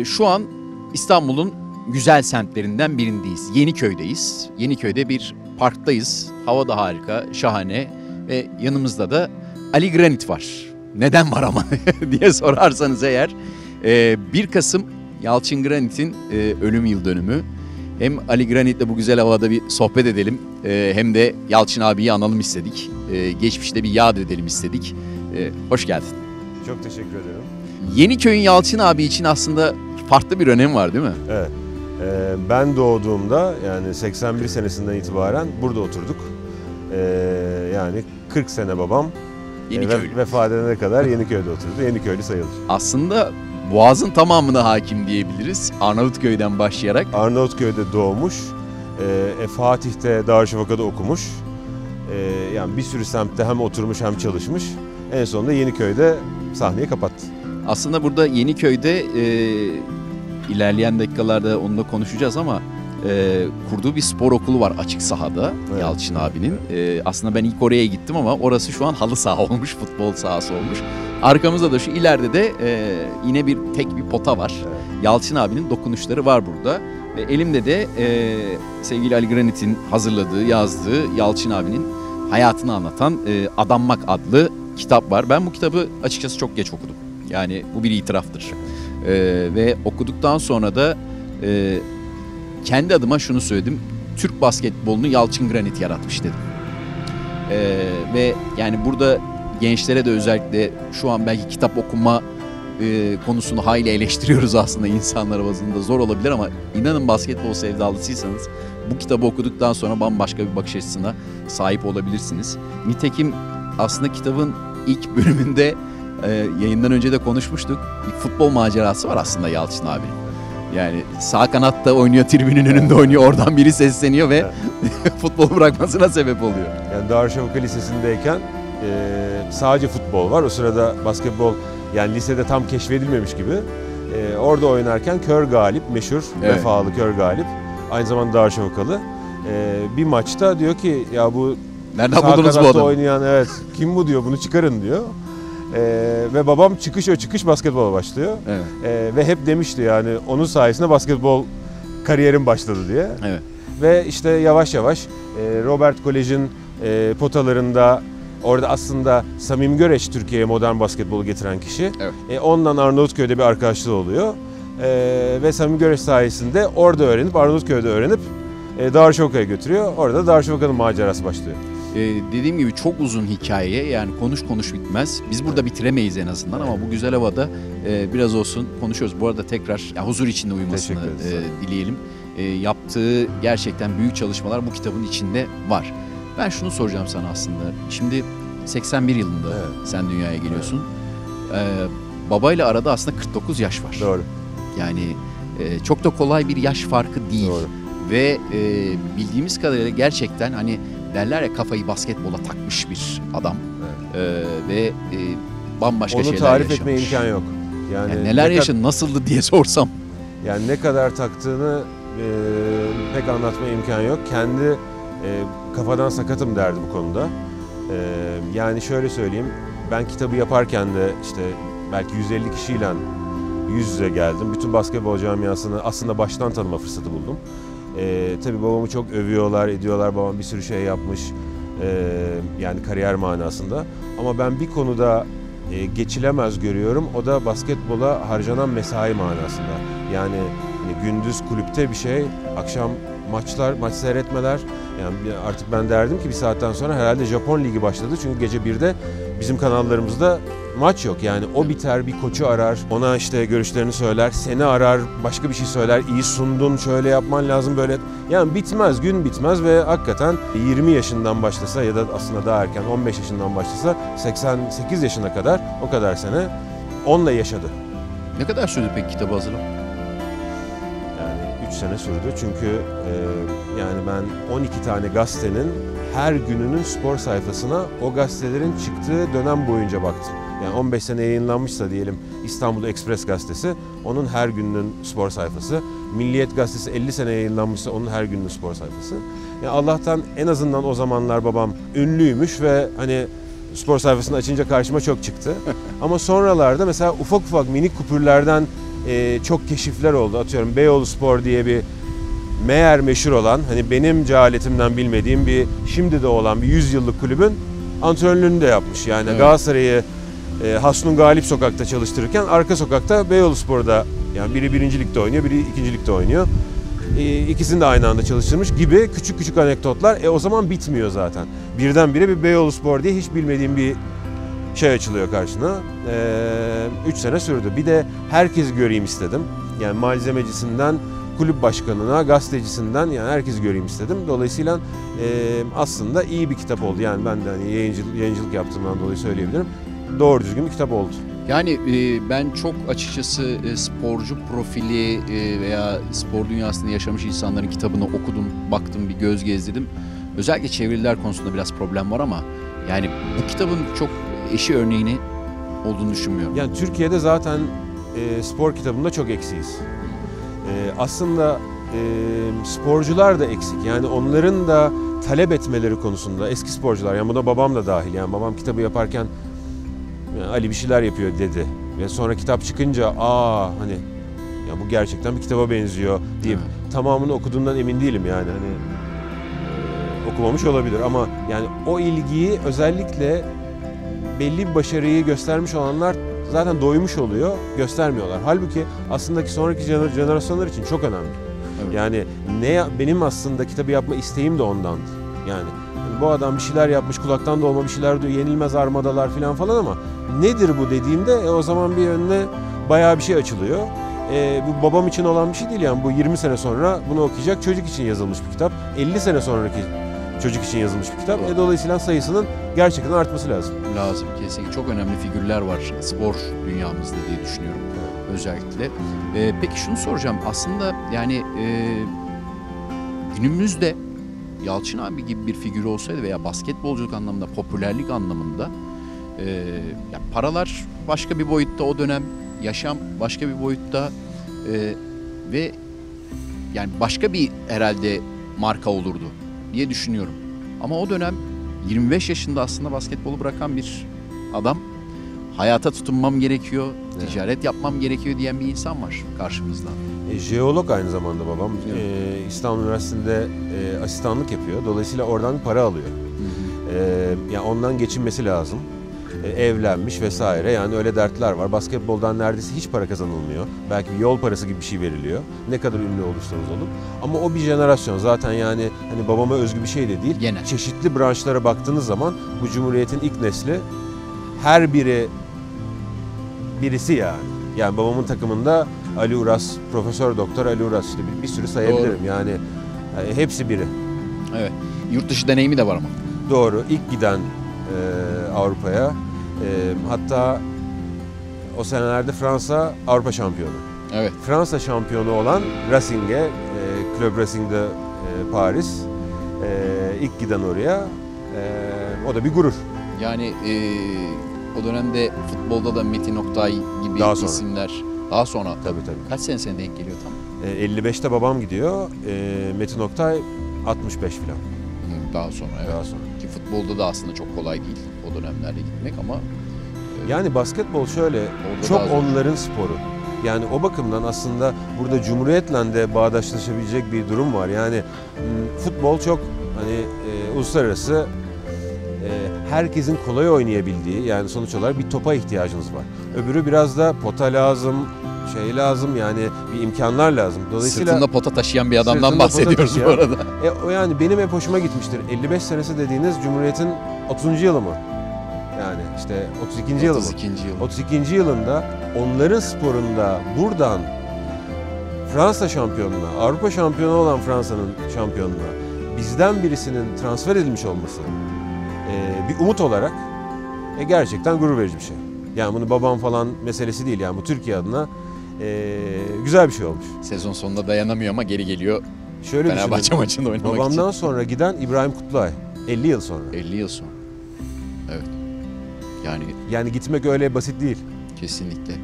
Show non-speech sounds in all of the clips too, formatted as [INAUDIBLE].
Ee, şu an İstanbul'un güzel semtlerinden birindeyiz. Yeniköy'deyiz. Yeniköy'de bir parktayız. Hava da harika, şahane ve yanımızda da Ali Granit var. Neden var ama [LAUGHS] diye sorarsanız eğer e, 1 Kasım Yalçın Granit'in e, ölüm yıl dönümü. Hem Ali Granit'le bu güzel havada bir sohbet edelim e, hem de Yalçın abiyi analım istedik. E, geçmişte bir yad edelim istedik. E, hoş geldin. Çok teşekkür ederim. Yeniköy'ün Yalçın abi için aslında farklı bir önemi var değil mi? Evet. Ee, ben doğduğumda yani 81 senesinden itibaren burada oturduk. Ee, yani 40 sene babam e, Yeniköy. ve, vefat edene kadar Yeniköy'de oturdu. Yeniköy'lü sayılır. Aslında Boğaz'ın tamamına hakim diyebiliriz. Arnavutköy'den başlayarak. Arnavutköy'de doğmuş. Ee, e, Fatih'te Darüşşafaka'da okumuş. Ee, yani bir sürü semtte hem oturmuş hem çalışmış. En sonunda Yeniköy'de sahneyi kapattı. Aslında burada Yeniköy'de e, ilerleyen dakikalarda onunla konuşacağız ama e, kurduğu bir spor okulu var açık sahada Evet. Yalçın abinin. E, aslında ben ilk oraya gittim ama orası şu an halı saha olmuş, futbol sahası olmuş. Arkamızda da şu ileride de e, yine bir tek bir pota var. Evet. Yalçın abinin dokunuşları var burada. Ve elimde de e, sevgili Ali Granit'in hazırladığı, yazdığı Yalçın abinin hayatını anlatan e, Adanmak adlı kitap var. Ben bu kitabı açıkçası çok geç okudum. Yani bu bir itiraftır. E, ve okuduktan sonra da e, kendi adıma şunu söyledim. Türk basketbolunu Yalçın Granit yaratmış dedim. E, ve yani burada gençlere de özellikle şu an belki kitap okuma e, konusunu hayli eleştiriyoruz aslında insanlar bazında zor olabilir ama inanın basketbol sevdalısıysanız bu kitabı okuduktan sonra bambaşka bir bakış açısına sahip olabilirsiniz. Nitekim aslında kitabın ilk bölümünde e, yayından önce de konuşmuştuk. Bir futbol macerası var aslında Yalçın abi. Yani sağ kanatta oynuyor, tribünün önünde oynuyor, oradan biri sesleniyor ve [LAUGHS] futbolu bırakmasına sebep oluyor. Yani Darüşşafaka Lisesi'ndeyken e, sadece futbol var. O sırada basketbol yani lisede tam keşfedilmemiş gibi. E, orada oynarken Kör Galip, meşhur Evet. vefalı Kör Galip, aynı zamanda Darüşşafakalı. E, bir maçta diyor ki ya bu Nereden sağ buldunuz bu adamı? oynayan evet kim bu diyor bunu çıkarın diyor. E, ve babam çıkış o çıkış basketbola başlıyor. Evet, E, ve hep demişti yani onun sayesinde basketbol kariyerim başladı diye. evet. Ve işte yavaş yavaş e, Robert Kolej'in e, potalarında orada aslında Samim Göreç Türkiye'ye modern basketbolu getiren kişi. Evet. E, ondan Arnavutköy'de bir arkadaşlığı oluyor. E, ve Samim Göreç sayesinde orada öğrenip Arnavutköy'de öğrenip e, Darüşşafaka'ya götürüyor. Orada Darüşşafaka'nın macerası başlıyor. Ee, dediğim gibi çok uzun hikaye yani konuş konuş bitmez. Biz burada bitiremeyiz en azından ama bu güzel havada e, biraz olsun konuşuyoruz. Bu arada tekrar ya, huzur içinde uyumasını e, dileyelim. E, yaptığı gerçekten büyük çalışmalar bu kitabın içinde var. Ben şunu soracağım sana aslında. Şimdi 81 yılında Evet. sen dünyaya geliyorsun. Ee, babayla arada aslında 49 yaş var. Doğru. Yani e, çok da kolay bir yaş farkı değil. Doğru. Ve e, bildiğimiz kadarıyla gerçekten hani derler ya kafayı basketbola takmış bir adam. E, ve e, bambaşka Onu şeyler tarif yaşamış. etmeye imkan yok. Yani, Yani neler ne, yaşadı, nasıldı diye [LAUGHS] sorsam. yani ne kadar taktığını e, pek anlatmaya imkan yok. Kendi e, kafadan sakatım derdi bu konuda. E, yani şöyle söyleyeyim. Ben kitabı yaparken de işte belki 150 kişiyle yüz yüze geldim. Bütün basketbol camiasını aslında baştan tanıma fırsatı buldum. E, tabii babamı çok övüyorlar, ediyorlar. Babam bir sürü şey yapmış. E, yani kariyer manasında. Ama ben bir konuda e, geçilemez görüyorum. O da basketbola harcanan mesai manasında. Yani hani gündüz kulüpte bir şey, akşam maçlar, maç seyretmeler. Yani artık ben derdim ki bir saatten sonra herhalde Japon Ligi başladı. Çünkü gece 1'de bizim kanallarımızda maç yok. Yani o biter bir koçu arar, ona işte görüşlerini söyler, seni arar, başka bir şey söyler. iyi sundun, şöyle yapman lazım böyle. Yani bitmez, gün bitmez ve hakikaten 20 yaşından başlasa ya da aslında daha erken 15 yaşından başlasa 88 yaşına kadar o kadar sene onunla yaşadı. Ne kadar sürdü peki kitabı hazırlamak? Yani 3 sene sürdü çünkü e, yani ben 12 tane gazetenin her gününün spor sayfasına o gazetelerin çıktığı dönem boyunca baktım. Yani 15 sene yayınlanmışsa diyelim İstanbul Express gazetesi onun her gününün spor sayfası. Milliyet gazetesi 50 sene yayınlanmışsa onun her gününün spor sayfası. Yani Allah'tan en azından o zamanlar babam ünlüymüş ve hani spor sayfasını açınca karşıma çok çıktı. [LAUGHS] Ama sonralarda mesela ufak ufak minik kupürlerden çok keşifler oldu. Atıyorum Beyoğlu Spor diye bir meğer meşhur olan hani benim cehaletimden bilmediğim bir şimdi de olan bir 100 yıllık kulübün antrenörlüğünü de yapmış. Yani Evet. Galatasaray'ı e, Hasnun Galip sokakta çalıştırırken arka sokakta Beyoğlu Spor'da yani biri birinci ligde oynuyor, biri ikinci ligde oynuyor. E, ikisini de aynı anda çalıştırmış gibi küçük küçük anekdotlar. E o zaman bitmiyor zaten. Birdenbire bir Beyoğlu Spor diye hiç bilmediğim bir şey açılıyor karşına. 3 sene sürdü. Bir de herkes göreyim istedim. Yani malzemecisinden kulüp başkanına, gazetecisinden yani herkes göreyim istedim. Dolayısıyla e, aslında iyi bir kitap oldu. Yani ben de hani yayıncılık, yayıncılık yaptığımdan dolayı söyleyebilirim. Doğru düzgün bir kitap oldu. Yani e, ben çok açıkçası e, sporcu profili e, veya spor dünyasında yaşamış insanların kitabını okudum, baktım, bir göz gezdirdim. Özellikle çeviriler konusunda biraz problem var ama yani bu kitabın çok eşi örneğini olduğunu düşünmüyorum. Yani Türkiye'de zaten e, spor kitabında çok eksiyiz. E, aslında e, sporcular da eksik. Yani onların da talep etmeleri konusunda eski sporcular yani buna babam da dahil yani babam kitabı yaparken "Ya Ali bir şeyler yapıyor dedi ve sonra kitap çıkınca aa hani ya bu gerçekten bir kitaba benziyor diye Evet. tamamını okuduğumdan emin değilim yani hani e, okumamış olabilir ama yani o ilgiyi özellikle belli bir başarıyı göstermiş olanlar zaten doymuş oluyor, göstermiyorlar. Halbuki aslında ki sonraki jener- jenerasyonlar için çok önemli. Evet. Yani ne benim aslında kitabı yapma isteğim de ondandı. Yani bu adam bir şeyler yapmış, kulaktan dolma bir şeyler diyor, yenilmez armadalar falan falan ama nedir bu dediğimde e, o zaman bir önüne bayağı bir şey açılıyor. E, bu babam için olan bir şey değil yani bu 20 sene sonra bunu okuyacak çocuk için yazılmış bir kitap. 50 sene sonraki çocuk için yazılmış bir kitap. E, dolayısıyla sayısının gerçekten artması lazım. Lazım kesinlikle. Çok önemli figürler var spor dünyamızda diye düşünüyorum özellikle. E, peki şunu soracağım. Aslında yani e, günümüzde Yalçın abi gibi bir figür olsaydı veya basketbolculuk anlamında, popülerlik anlamında e, ya paralar başka bir boyutta o dönem, yaşam başka bir boyutta e, ve yani başka bir herhalde marka olurdu diye düşünüyorum. Ama o dönem 25 yaşında aslında basketbolu bırakan bir adam hayata tutunmam gerekiyor, Evet. ticaret yapmam gerekiyor diyen bir insan var karşımızda. E, jeolog aynı zamanda babam. Evet. E, İstanbul Üniversitesi'nde e, asistanlık yapıyor. Dolayısıyla oradan para alıyor. E, yani ondan geçinmesi lazım. E, evlenmiş vesaire. Yani öyle dertler var. Basketboldan neredeyse hiç para kazanılmıyor. Belki bir yol parası gibi bir şey veriliyor. Ne kadar ünlü olursanız olun. Ama o bir jenerasyon. Zaten yani hani babama özgü bir şey de değil. Genel. Çeşitli branşlara baktığınız zaman bu cumhuriyetin ilk nesli her biri birisi yani. Yani babamın takımında Ali Uras, Profesör Doktor Ali Uras işte bir, bir sürü sayabilirim. Yani e, hepsi biri. Evet. Yurt dışı deneyimi de var ama. Doğru. İlk giden e, Avrupa'ya. Hatta o senelerde Fransa Avrupa şampiyonu. Evet. Fransa şampiyonu olan Racing'e, e, Club Racing de e, Paris. E, ilk giden oraya. E, o da bir gurur. Yani e, o dönemde futbolda da Metin Oktay gibi Daha sonra. isimler daha sonra Tabii tabii. kaç sene sene denk geliyor tam? E, 55'te babam gidiyor. E, Metin Oktay 65 falan. Daha sonra evet. Daha sonra. Futbolda da aslında çok kolay değil o dönemlerde gitmek ama Yani basketbol şöyle çok onların sporu. Yani o bakımdan aslında burada Cumhuriyet'le de bağdaşlaşabilecek bir durum var. Yani futbol çok hani e, uluslararası e, herkesin kolay oynayabildiği yani sonuç olarak bir topa ihtiyacınız var. Öbürü biraz da pota lazım, şey lazım yani bir imkanlar lazım. Dolayısıyla sırtında pota taşıyan bir adamdan bahsediyoruz bu arada. e, o yani benim hep hoşuma gitmiştir. 55 senesi dediğiniz Cumhuriyet'in 30. yılı mı? Yani işte 32. yılı mı? 32. yıl. 32. yılında onların sporunda buradan Fransa şampiyonuna, Avrupa şampiyonu olan Fransa'nın şampiyonuna bizden birisinin transfer edilmiş olması e, bir umut olarak e, gerçekten gurur verici bir şey. Yani bunu babam falan meselesi değil yani bu Türkiye adına e, güzel bir şey olmuş. Sezon sonunda dayanamıyor ama geri geliyor Şöyle Fenerbahçe düşünün. maçında oynamak Babamdan sonra giden İbrahim Kutluay 50 yıl sonra. için. 50 yıl sonra. Evet. Yani Yani gitmek öyle basit değil. Kesinlikle.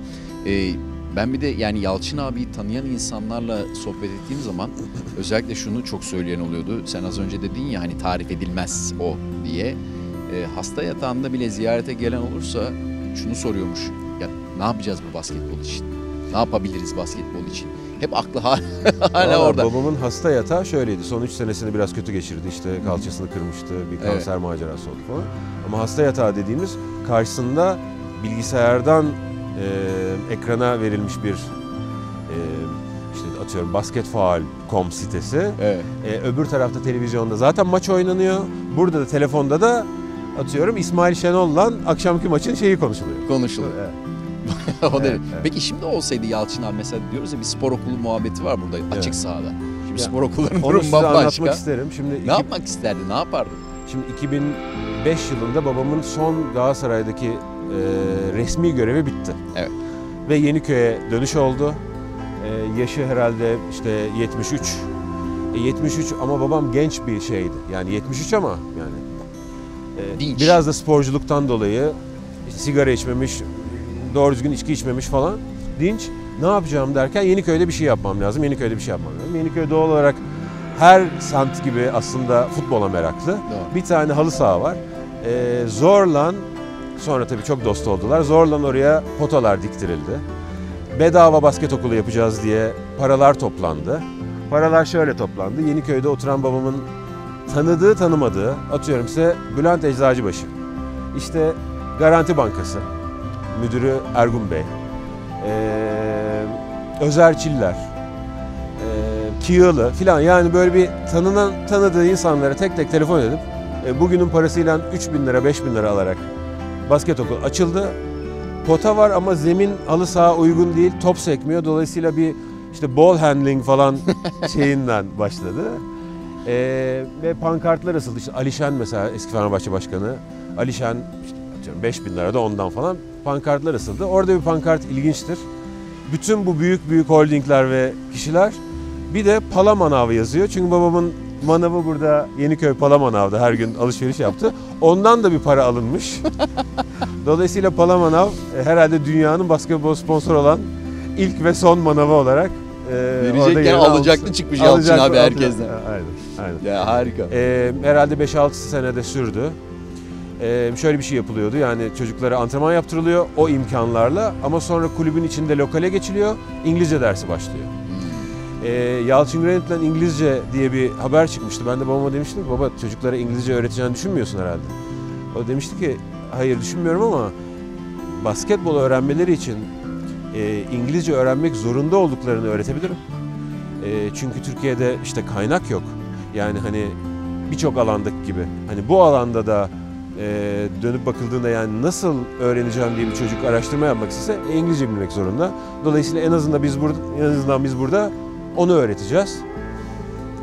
Ee, ben bir de yani Yalçın abiyi tanıyan insanlarla sohbet ettiğim zaman özellikle şunu çok söyleyen oluyordu. Sen az önce dedin ya hani tarif edilmez o diye. Ee, e, hasta yatağında bile ziyarete gelen olursa şunu soruyormuş. Ya ne yapacağız bu basketbol için? Ne yapabiliriz basketbol için? Hep aklı [LAUGHS] hala, orada. Babamın hasta yatağı şöyleydi. Son 3 senesini biraz kötü geçirdi. İşte kalçasını kırmıştı. Bir Evet. kanser macerası oldu falan. Ama hasta yatağı dediğimiz karşısında bilgisayardan e, ekrana verilmiş bir e, işte atıyorum basketfaal.com sitesi. Evet. E, öbür tarafta televizyonda zaten maç oynanıyor. Burada da telefonda da atıyorum İsmail Şenol'la akşamki maçın şeyi konuşuluyor. Konuşuluyor. Evet. [LAUGHS] o Evet, evet. Peki şimdi olsaydı Yalçın abi mesela diyoruz ya bir spor okulu muhabbeti var burada açık Evet. sahada. Şimdi Ya, spor okullarının Onu durumu size anlatmak bambaşka. isterim. Şimdi Ne iki- yapmak isterdi? Ne yapardı? Şimdi 2005 yılında babamın son Galatasaray'daki e, resmi görevi bitti. Evet. Ve Yeniköy'e dönüş oldu. E, yaşı herhalde işte 73. E, 73 ama babam genç bir şeydi. Yani 73 ama yani e, Dinç. biraz da sporculuktan dolayı sigara içmemiş, doğru düzgün içki içmemiş falan. Dinç. Ne yapacağım derken Yeniköy'de bir şey yapmam lazım. Yeniköy'de bir şey yapmam lazım. Yeniköy doğal olarak her semt gibi aslında futbola meraklı. Doğru. Bir tane halı saha var. Ee, zorla, sonra tabii çok dost oldular. Zorla oraya potalar diktirildi. Bedava basket okulu yapacağız diye paralar toplandı. Paralar şöyle toplandı. Yeniköy'de oturan babamın tanıdığı tanımadığı, atıyorum size Bülent Eczacıbaşı. İşte Garanti Bankası, müdürü Ergun Bey. Ee, Özer Çiller, e, Kiyılı filan yani böyle bir tanınan tanıdığı insanlara tek tek telefon edip e, bugünün parasıyla 3 bin lira 5 bin lira alarak basket okul açıldı. Pota var ama zemin halı saha uygun değil. Top sekmiyor. Dolayısıyla bir işte ball handling falan [LAUGHS] şeyinden başladı. E, ve pankartlar asıldı. İşte Alişen mesela eski Fenerbahçe Başkanı. Alişen işte atıyorum 5 bin lira da ondan falan pankartlar asıldı. Orada bir pankart ilginçtir. Bütün bu büyük büyük holdingler ve kişiler bir de Pala Manavı yazıyor. Çünkü babamın manavı burada Yeniköy Pala Manav'da her gün alışveriş yaptı. Ondan da bir para alınmış. [LAUGHS] Dolayısıyla Pala Manav e, herhalde dünyanın basketbol sponsoru olan ilk ve son manavı olarak e, Verecekken alacaklı almış. çıkmış Yalçın abi herkesten. Aynen, aynen. Ya harika. E, herhalde 5-6 senede sürdü. E, şöyle bir şey yapılıyordu yani çocuklara antrenman yaptırılıyor o imkanlarla ama sonra kulübün içinde lokale geçiliyor İngilizce dersi başlıyor. E, Yalçın Granit'le İngilizce diye bir haber çıkmıştı. Ben de babama demiştim ki baba çocuklara İngilizce öğreteceğini düşünmüyorsun herhalde. O demişti ki hayır düşünmüyorum ama basketbol öğrenmeleri için e, İngilizce öğrenmek zorunda olduklarını öğretebilirim. E, çünkü Türkiye'de işte kaynak yok. Yani hani birçok alandaki gibi. Hani bu alanda da e, dönüp bakıldığında yani nasıl öğreneceğim diye bir çocuk araştırma yapmak istese e, İngilizce bilmek zorunda. Dolayısıyla en azından biz burada en azından biz burada onu öğreteceğiz.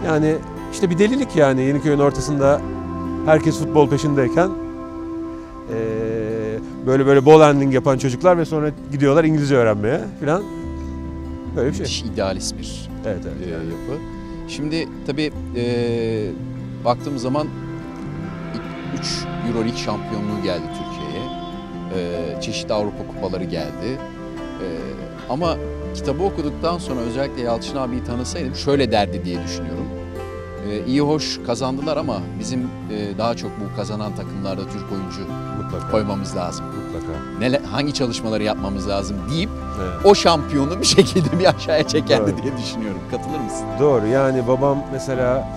Yani işte bir delilik yani Yeniköy'ün ortasında herkes futbol peşindeyken eee, böyle böyle ball handling yapan çocuklar ve sonra gidiyorlar İngilizce öğrenmeye falan. Böyle bir şey. Müthiş idealist bir Evet evet. e, Yani. yapı. Şimdi tabii e, baktığımız zaman 3 Euroleague şampiyonluğu geldi Türkiye'ye. E, çeşitli Avrupa kupaları geldi. E, ama kitabı okuduktan sonra özellikle Yalçın abiyi tanısaydım şöyle derdi diye düşünüyorum. E, iyi hoş kazandılar ama bizim e, daha çok bu kazanan takımlarda Türk oyuncu Mutlaka. koymamız lazım. Mutlaka. Neler, hangi çalışmaları yapmamız lazım deyip Evet. o şampiyonu bir [LAUGHS] şekilde bir aşağıya çekerdi Evet. diye düşünüyorum. Katılır mısın? Doğru yani babam mesela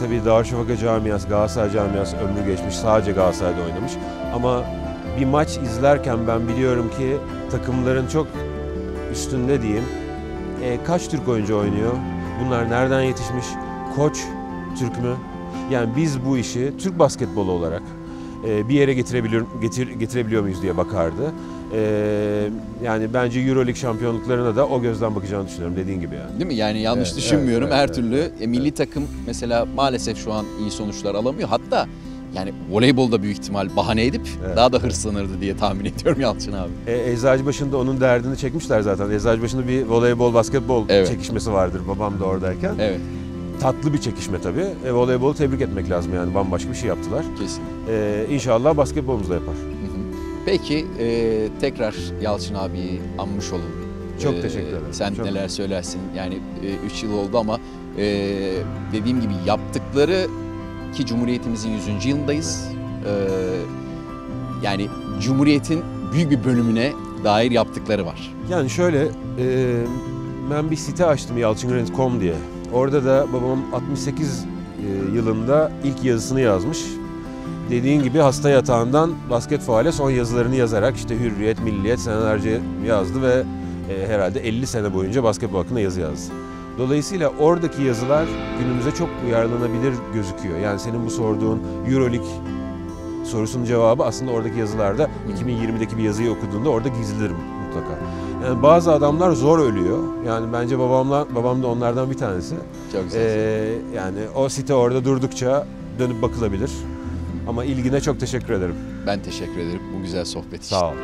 tabii Darüşşafaka camiası, Galatasaray camiası ömrü geçmiş sadece Galatasaray'da oynamış. Ama bir maç izlerken ben biliyorum ki takımların çok üstünde diyeyim. E, kaç Türk oyuncu oynuyor? Bunlar nereden yetişmiş? Koç Türk mü? Yani biz bu işi Türk basketbolu olarak e, bir yere getirebiliyor, getir, getirebiliyor muyuz diye bakardı. E, yani bence Euroleague şampiyonluklarına da o gözden bakacağını düşünüyorum dediğin gibi yani. Değil mi? Yani yanlış Evet, düşünmüyorum evet, her evet, türlü. evet, E, milli takım mesela maalesef şu an iyi sonuçlar alamıyor. Hatta yani voleybolda büyük ihtimal bahane edip Evet, daha da hırslanırdı diye tahmin ediyorum Yalçın abi. E, Eczacıbaşı'nda onun derdini çekmişler zaten. Eczacıbaşı'nda bir voleybol, basketbol Evet. çekişmesi vardır babam da oradayken. Evet, Tatlı bir çekişme tabii. E, voleybolu tebrik etmek lazım yani bambaşka bir şey yaptılar. kesin. E, inşallah basketbolumuz da yapar. Hı. Peki e, tekrar Yalçın abiyi anmış olalım. Çok E, teşekkür ederim. Sen Çok- neler söylersin? Yani 3 yıl oldu ama e, dediğim gibi yaptıkları ki Cumhuriyetimizin 100. yılındayız. Ee, yani Cumhuriyet'in büyük bir bölümüne dair yaptıkları var. Yani şöyle, e, ben bir site açtım yalçıngranit.com diye. Orada da babam 68 e, yılında ilk yazısını yazmış. Dediğin gibi hasta yatağından basket faale son yazılarını yazarak işte Hürriyet, Milliyet senelerce yazdı ve e, herhalde 50 sene boyunca basketbol hakkında yazı yazdı. Dolayısıyla oradaki yazılar günümüze çok uyarlanabilir gözüküyor. Yani senin bu sorduğun Euroleague sorusunun cevabı aslında oradaki yazılarda 2020'deki bir yazıyı okuduğunda orada gizlidir mutlaka. Yani bazı adamlar zor ölüyor. Yani bence babamla babam da onlardan bir tanesi. Çok güzel. Ee, yani o site orada durdukça dönüp bakılabilir. Ama ilgine çok teşekkür ederim. ben teşekkür ederim bu güzel sohbet için. Sağ ol.